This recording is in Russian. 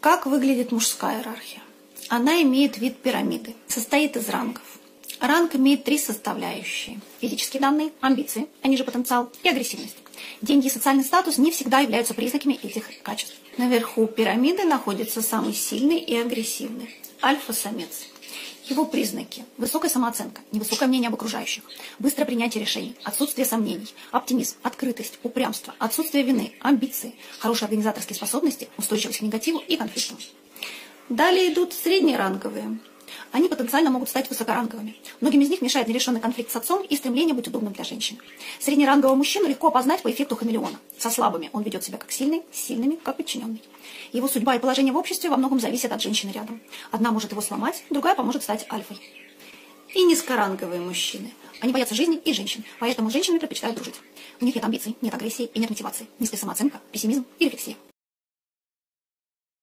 Как выглядит мужская иерархия? Она имеет вид пирамиды, состоит из рангов. Ранг имеет три составляющие. Физические данные, амбиции, они же потенциал, и агрессивность. Деньги и социальный статус не всегда являются признаками этих качеств. Наверху пирамиды находится самый сильный и агрессивный – альфа-самец. Его признаки – высокая самооценка, невысокое мнение об окружающих, быстрое принятие решений, отсутствие сомнений, оптимизм, открытость, упрямство, отсутствие вины, амбиции, хорошие организаторские способности, устойчивость к негативу и конфликтам. Далее идут средние ранговые. Они потенциально могут стать высокоранговыми. Многим из них мешает нерешенный конфликт с отцом и стремление быть удобным для женщины. Среднерангового мужчину легко опознать по эффекту хамелеона. Со слабыми он ведет себя как сильный, с сильными как подчиненный. Его судьба и положение в обществе во многом зависят от женщины рядом. Одна может его сломать, другая поможет стать альфой. И низкоранговые мужчины. Они боятся жизни и женщин, поэтому с женщинами предпочитают дружить. У них нет амбиций, нет агрессии и нет мотивации. Низкая самооценка, пессимизм и рефлексия.